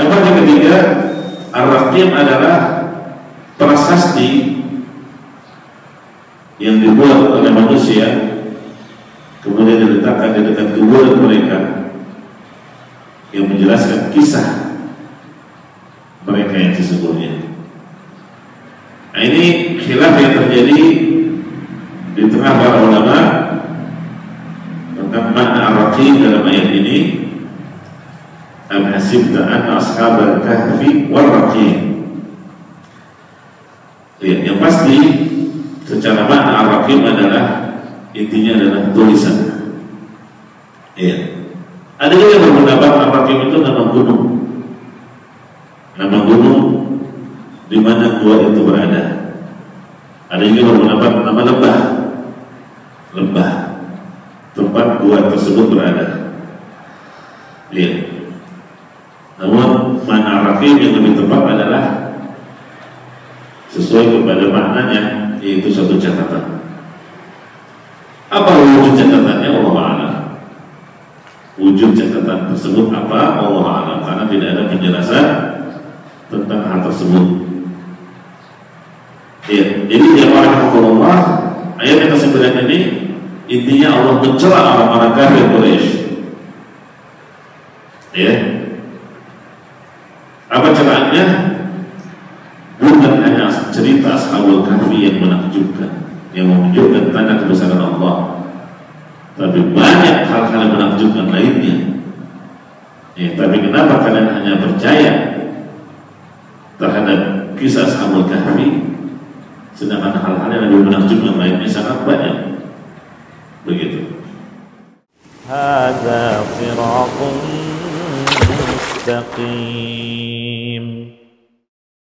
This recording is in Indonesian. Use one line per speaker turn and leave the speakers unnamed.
Kenapa yang ketiga Ar-Raqim adalah prasasti yang dibuat oleh manusia kemudian diletakkan di dekat kuburan mereka yang menjelaskan kisah mereka yang sesungguhnya. Nah, ini khilaf yang terjadi di tengah para ulama tentang makna ar-raqim dalam ayat ini hasibta anna ashabal kahfi wal raqim. Ya, yang pasti secara makna ar-raqim adalah intinya adalah tulisan. Ya. Ada juga yang berpendapat ar-raqim itu nama gunung. Nama gunung di mana gua itu berada. Ada juga berpendapat nama lembah. Lembah. Tempat gua tersebut berada namun mana raqib yang lebih tepat adalah sesuai kepada maknanya yaitu satu catatan. Apa wujud catatannya Allah Taala? Wujud catatan tersebut apa Allah Taala? Karena tidak ada penjelasan tentang hal tersebut. Ya, jadi yang Allah ayat yang ke ini intinya Allah mencela orang-orang kafir Quraisy. Ya, apa celahannya? Bukan hanya cerita Ashabul Kahfi yang menakjubkan, yang menunjukkan tanda kebesaran Allah, tapi banyak hal-hal yang menakjubkan lainnya. Ya, tapi kenapa kalian hanya percaya terhadap kisah Ashabul Kahfi, sedangkan hal-hal yang lebih menakjubkan lainnya sangat banyak. Begitu.
هذا صراط مستقيم